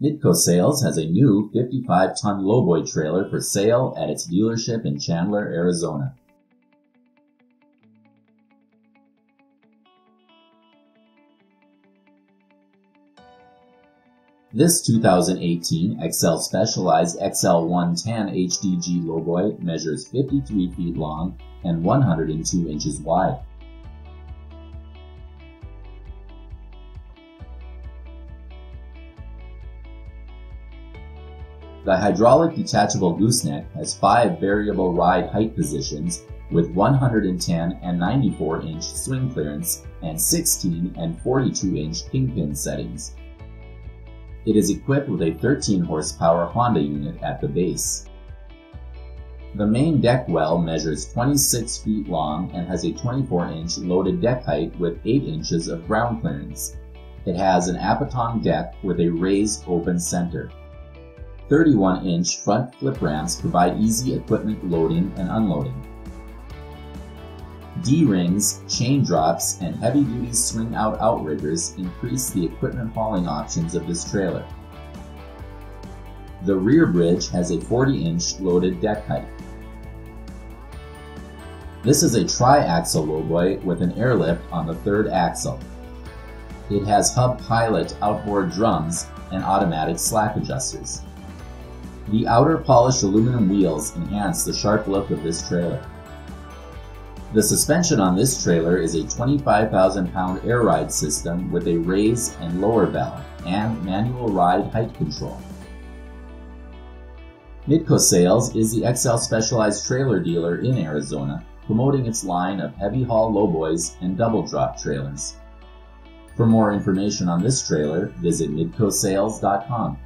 Midco Sales has a new 55 ton lowboy trailer for sale at its dealership in Chandler, Arizona. This 2018 XL Specialized XL110 HDG lowboy measures 53 feet long and 102 inches wide. The hydraulic detachable gooseneck has five variable ride height positions with 110 and 94 inch swing clearance and 16 and 42 inch kingpin settings. It is equipped with a 13 horsepower Honda unit at the base. The main deck well measures 26 feet long and has a 24 inch loaded deck height with 8 inches of ground clearance. It has an Apitong deck with a raised open center. 31-inch front flip ramps provide easy equipment loading and unloading. D-rings, chain drops, and heavy-duty swing-out outriggers increase the equipment hauling options of this trailer. The rear bridge has a 40-inch loaded deck height. This is a tri-axle lowboy with an airlift on the third axle. It has hub pilot outboard drums and automatic slack adjusters. The outer polished aluminum wheels enhance the sharp look of this trailer. The suspension on this trailer is a 25,000 pound air ride system with a raise and lower valve and manual ride height control. Midco Sales is the XL Specialized trailer dealer in Arizona, promoting its line of heavy haul lowboys and double drop trailers. For more information on this trailer, visit midcosales.com.